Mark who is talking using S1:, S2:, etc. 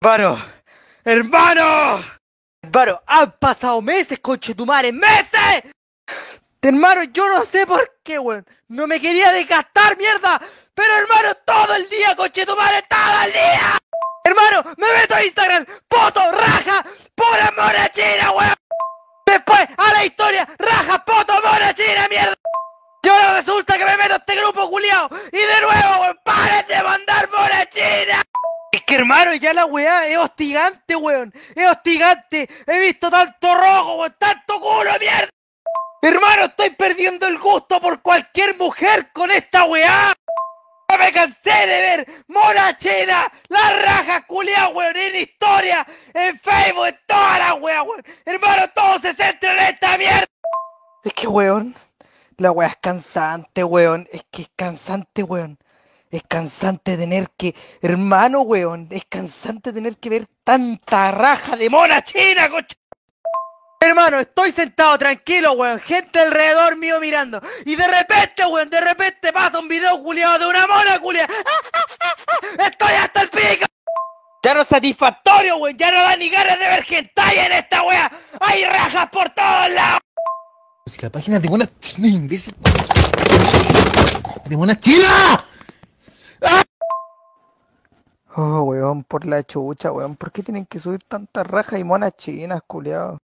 S1: Hermano, hermano, hermano, han pasado meses, conche tu madre, meses. Hermano, yo no sé por qué, weón. No me quería desgastar, mierda. Pero hermano, todo el día, conche tu madre, todo el día. Hermano, me meto a Instagram, poto, raja, pura mona china, weón. Después, a la historia, raja, poto, mona china, mierda. Y ahora resulta que me meto a este grupo culiao. Y de nuevo, weón, Es que hermano, ya la weá es hostigante, weón. Es hostigante. He visto tanto rojo, weón, tanto culo, mierda. Hermano, estoy perdiendo el gusto por cualquier mujer con esta weá. Ya me cansé de ver Mona China, la raja culia, weón, en historia, en Facebook, en toda la weá, weón. Hermano, todos se centran en esta mierda. Es que, weón, la weá es cansante, weón. Es que es cansante, weón. Es cansante tener que, hermano, weón, es cansante tener que ver tanta raja de Mona China, coche. Hermano, estoy sentado tranquilo, weón. Gente alrededor mío mirando. Y de repente, weón, de repente pasa un video culiado de una mona culiada. Estoy hasta el pico. Ya no es satisfactorio, weón. Ya no da ni ganas de ver hentai en esta weá. Hay rajas por todos lados.
S2: Si la página de buena china, imbécil. ¡De buena china!
S1: Oh, weón, por la chucha, weón. ¿Por qué tienen que subir tantas rajas y monas chinas, culiados?